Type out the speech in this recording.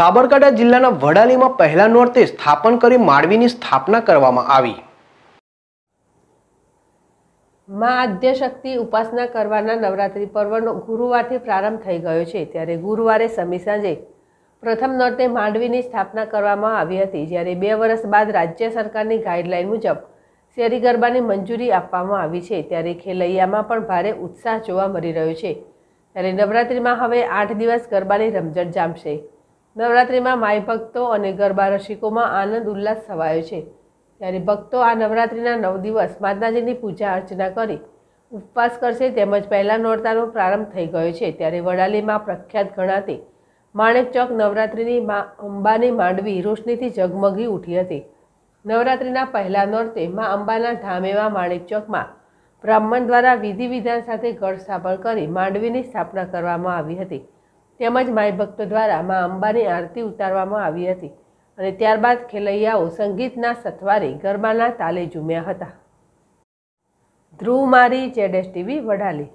સાબરકાંઠા જિલ્લાના વડાલીમાં પહેલા નોર્તે સ્થાપન કરી માંડવીની સ્થાપના કરવામાં આવી. માં આદ્યશક્તિ ઉપાસના કરવાના નવરાત્રિ પર્વનો ગુરુવારથી પ્રારંભ થઈ ગયો છે, ત્યારે ગુરુવારે સમી સાંજે પ્રથમ નોર્તે માંડવીની સ્થાપના કરવામાં આવી હતી, જ્યારે બે વર્ષ બાદ રાજ્ય સરકારની ગાઈડલાઈન મુજબ શેરી ગરબાની મંજૂરી આપવામાં આવી છે, ત્યારે ખેલૈયામાં પણ ભારે ઉત્સાહ જોવા મળી રહ્યો છે. ત્યારે નવરાત્રિમાં હવે આઠ દિવસ ગરબાની રમઝટ જામશે. નવરાત્રિમાં માય ભક્તો અને ગરબા રસિકોમાં આનંદ ઉલ્લાસ છવાયો છે. ત્યારે ભક્તો આ નવરાત્રિના નવ દિવસ માતાજીની પૂજા અર્ચના કરી ઉપવાસ કરશે તેમજ પહેલા નોરતાનો પ્રારંભ થઈ ગયો છે. ત્યારે વડાલીમાં પ્રખ્યાત ગણાતી માણેક ચોક નવરાત્રિની મા અંબાની માંડવી રોશનીથી ઝગમગી ઉઠી હતી. નવરાત્રિના પહેલા નોરતે મા અંબાના ધામેવા માણેક ચોકમાં બ્રાહ્મણ દ્વારા વિધિ વિધાન સાથે ગઢ સ્થાપન કરી માંડવીની સ્થાપના કરવામાં આવી હતી. તેમજ માય ભક્તો દ્વારા મા અંબાની આરતી ઉતારવામાં આવી હતી અને ત્યારબાદ ખેલૈયાઓ સંગીતના સથવારે ગરબાના તાલે ઝૂમ્યા હતા. ધ્રુવ મારી જેડેસ ટીવી, વડાલી.